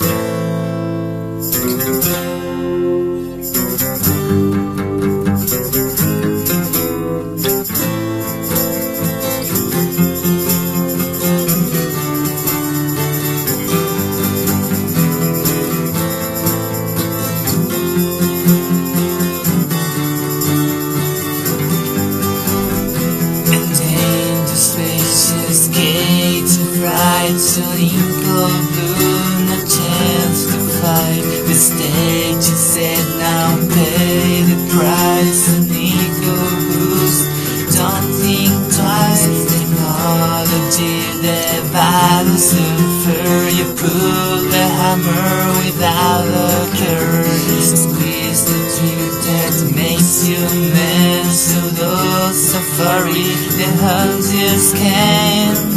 And stage is set now, pay the price. An ego boost, don't think twice Technology, the battle surfer You pull the hammer without a curse Squeeze the trigger that makes you man So those safari, the hunters can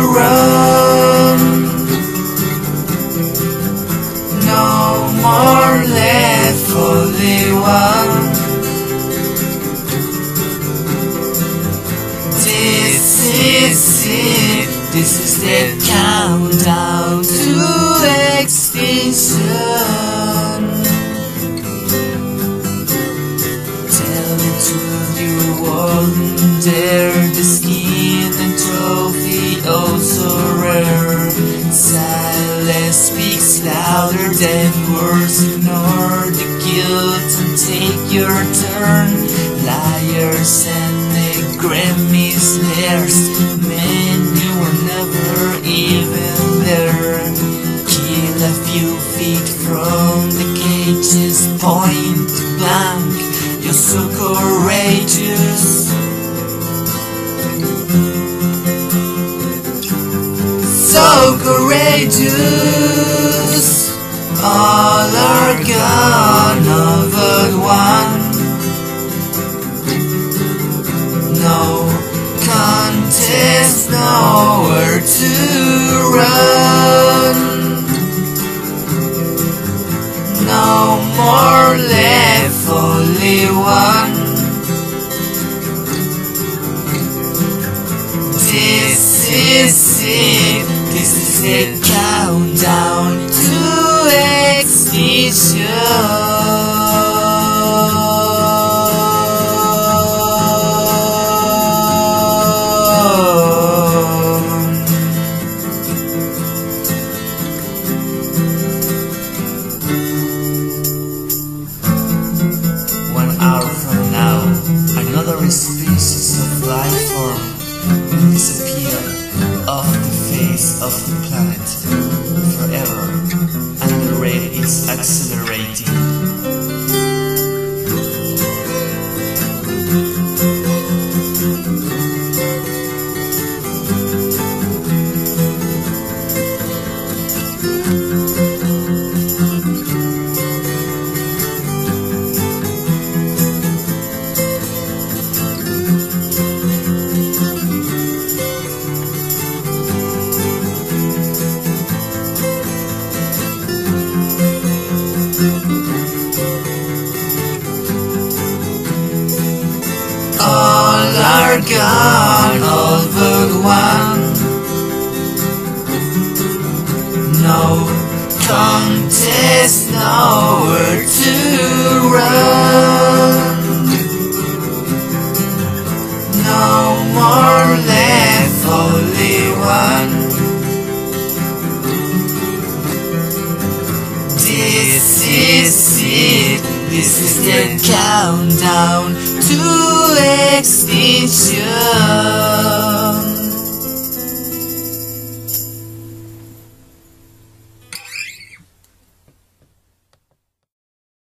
to than words Ignore the guilt and take your turn. Liars and the Grammys theirs Men you were never even there. Kill a few feet from the cages Point blank. You're so courageous. So courageous All are gone one. No contest, nowhere to run. No more left, only one. This is it, this is the countdown another species of life form will disappear off the face of the planet forever, and the rate is accelerating. Are gone, all but one. No contest, nowhere to run. No more left, only one. This is it, this is the countdown to extinction.